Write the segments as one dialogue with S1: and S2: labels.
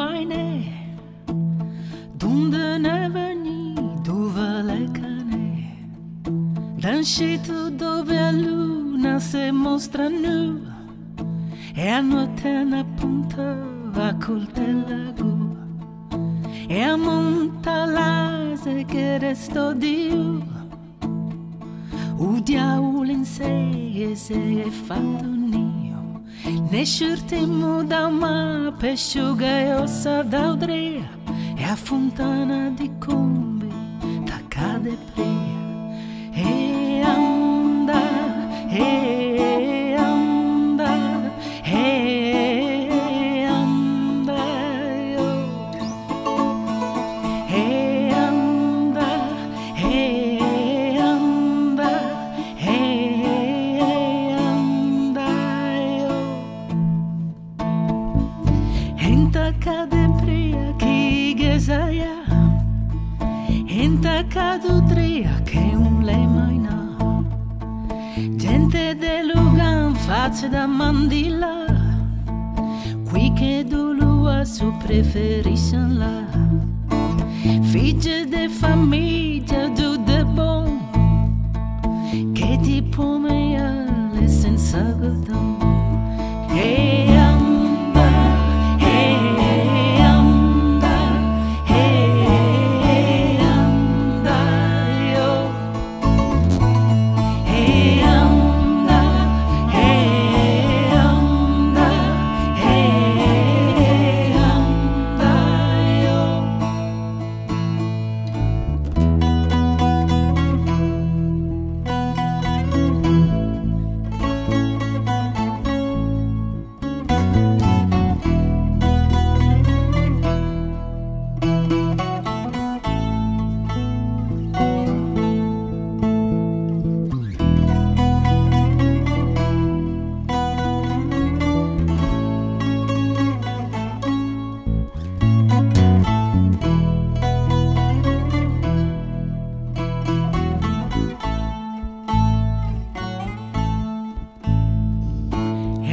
S1: mine Dunde-ne veni, duvelecane Dar și tu dove luna se mostra nu. E a notte ne punta a cultellagu E a monta lase che resto di u Udiaul in se e se e fatto nio Ne șurtimu da mai a Peixuga é ossa da aldeia, é a fontana de Cumbi, da Cadepreia. É andar, é Enta cadutria che un lei mai na Gente de Lugan faccia da mandilla. Qui che dolua su preferisce la Figlia de famiglia du de bon Che ti pomeiale senza godon. E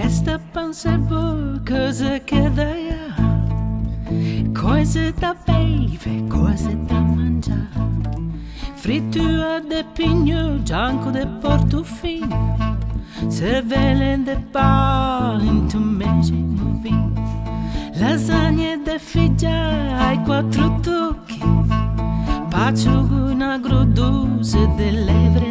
S1: Esta panza cosa che daia Cose da beve, cose da mangiare Frittura de pigno, gianco de portofino Cervelle de bar, into mesimo vin. Lasagne de figlia ai quattro tocchi. Paciuguna grodose de levre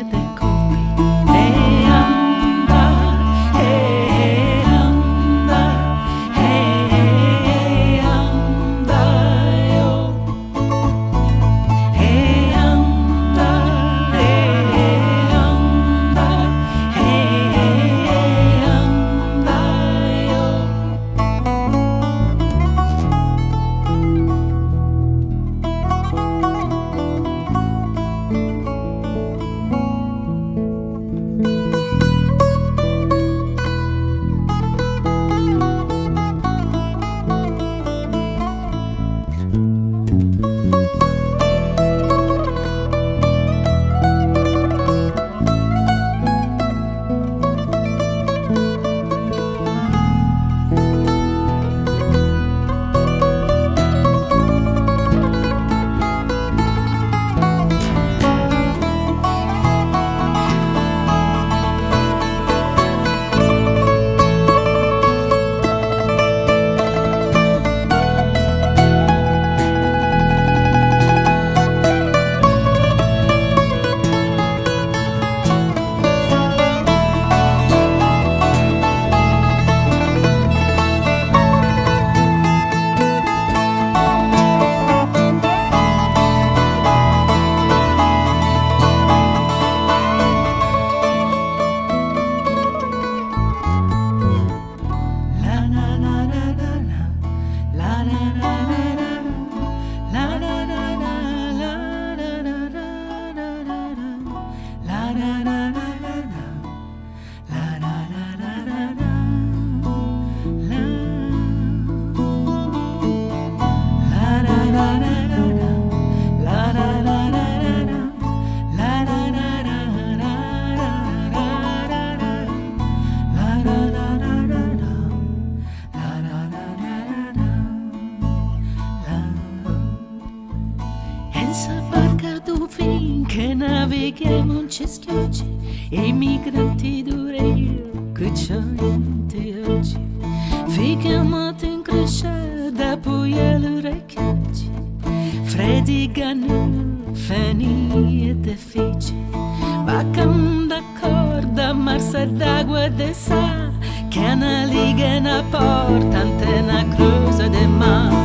S1: e non ci schiacci, i migranti durei că ce întâlci. Fii chemat por ele de pui el rechici, Fredi ganu, bacana da corda, marsa d'agua de sa, Che na liga na porta, antena cruza de mar.